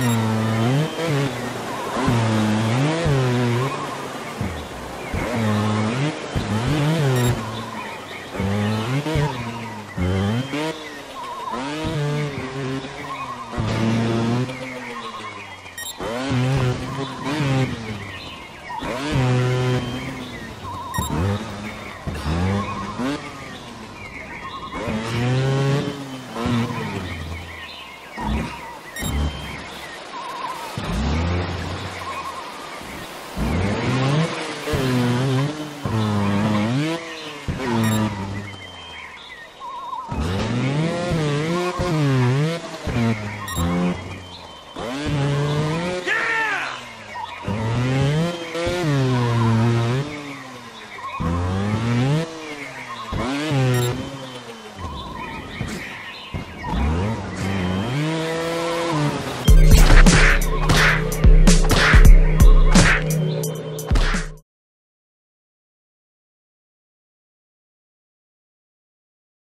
Mm-hmm. Mm-hmm.